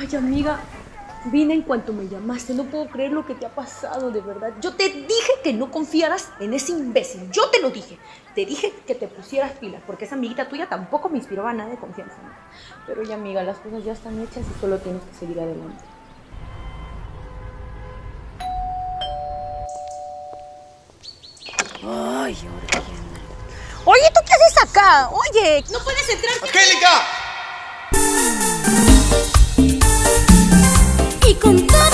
Ay, amiga, vine en cuanto me llamaste. No puedo creer lo que te ha pasado, de verdad. Yo te dije que no confiaras en ese imbécil. Yo te lo dije. Te dije que te pusieras pilas, porque esa amiguita tuya tampoco me inspiraba nada de confianza. Pero ya, amiga, las cosas ya están hechas y solo tienes que seguir adelante. Ay, Organa. Oye, ¿tú qué haces acá? Oye, no puedes entrar. ¡Angélica! contar